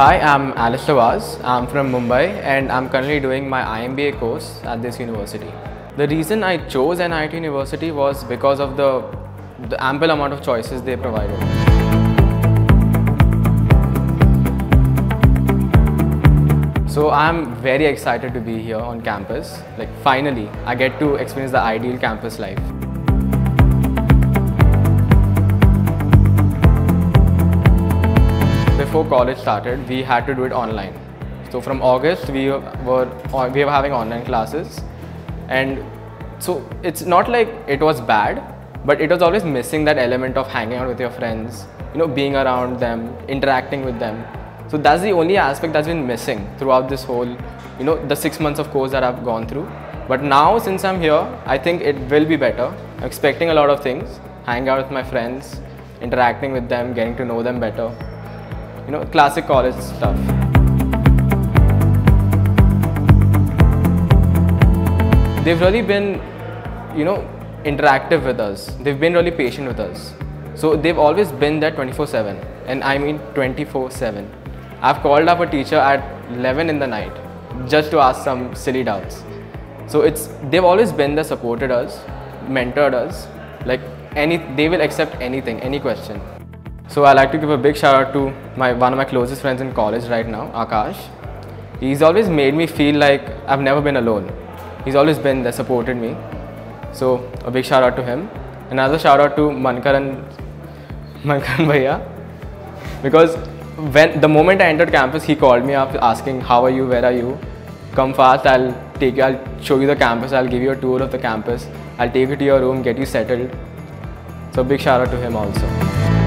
Hi, I'm Alistair Vaz. I'm from Mumbai and I'm currently doing my IMBA course at this university. The reason I chose NIIT University was because of the, the ample amount of choices they provided. So I'm very excited to be here on campus. Like finally, I get to experience the ideal campus life. Before college started, we had to do it online. So from August, we were we were having online classes, and so it's not like it was bad, but it was always missing that element of hanging out with your friends, you know, being around them, interacting with them. So that's the only aspect that's been missing throughout this whole, you know, the six months of course that I've gone through. But now, since I'm here, I think it will be better. I'm expecting a lot of things, hang out with my friends, interacting with them, getting to know them better. You know, classic college stuff. They've really been, you know, interactive with us. They've been really patient with us. So they've always been there 24/7, and I mean 24/7. I've called up a teacher at 11 in the night just to ask some silly doubts. So it's they've always been there, supported us, mentored us. Like any, they will accept anything, any question. So I like to give a big shout out to my one of my closest friends in college right now, Akash. He's always made me feel like I've never been alone. He's always been there, supported me. So a big shout out to him. Another shout out to Mankaran, Mankaran Bhaiya, because when the moment I entered campus, he called me up asking, "How are you? Where are you? Come fast. I'll take you. I'll show you the campus. I'll give you a tour of the campus. I'll take you to your room, get you settled." So a big shout out to him also.